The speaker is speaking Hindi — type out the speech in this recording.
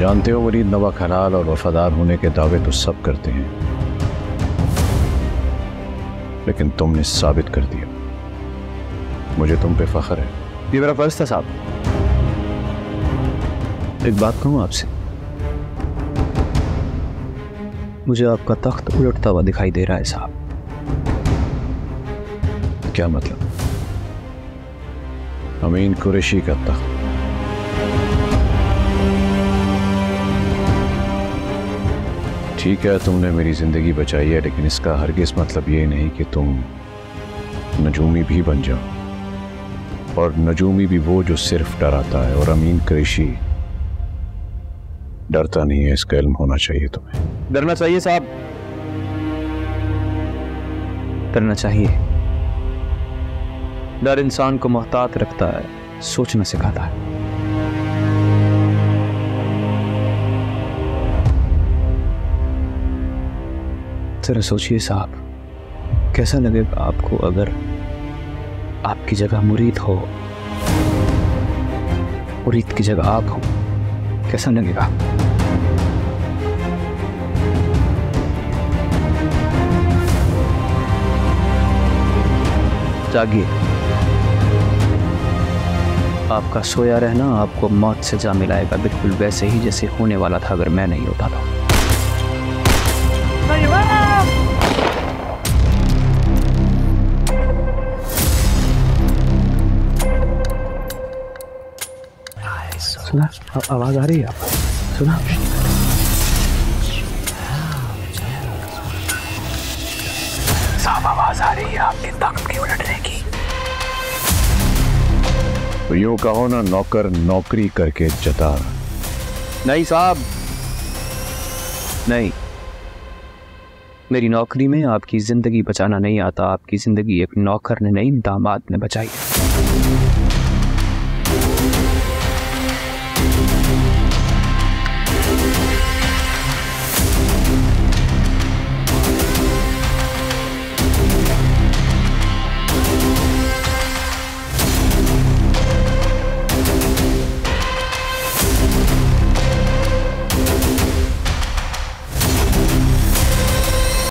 जानते हो वरीद नवा हलाल और वफादार होने के दावे तो सब करते हैं। लेकिन तुमने साबित कर दिया। मुझे तुम पे फख्र है। ये मेरा फ़र्ज़ था साहब। एक बात कहूँ आपसे। मुझे आपका तख्त उलटता हुआ दिखाई दे रहा है साहब। क्या मतलब? अमीन कुरैशी का तख्त। ठीक है, तुमने मेरी ज़िंदगी बचाई है, लेकिन इसका हरगिज़ मतलब ये नहीं कि तुम नजूमी भी बन जाओ। और नजूमी भी वो जो सिर्फ़ डराता है, और अमीन कुरैशी डरता नहीं है, इसका इल्म होना चाहिए तुम्हें। डरना चाहिए साहब। डरना चाहिए। डर इंसान को मोहतात रखता है, सोचना सिखाता है। जरा सोचिए साहब, कैसा लगेगा आपको अगर आपकी जगह मुरीद हो, मुरीद की जगह आप हो, कैसा लगेगा? जागिए। आपका सोया रहना आपको मौत से जा मिलाएगा, बिल्कुल वैसे ही जैसे होने वाला था अगर मैं नहीं होता था सुना? आवाज़ आ रही है आपको सुना? साहब आवाज़ आ रही है आपके तख्त के उलटने की। तो यूँ कहो ना नौकर नौकरी करके जता। नहीं साहब। नहीं। मेरी नौकरी में आपकी ज़िंदगी बचाना नहीं आता। आपकी ज़िंदगी एक नौकर ने नहीं दामाद ने बचाई है।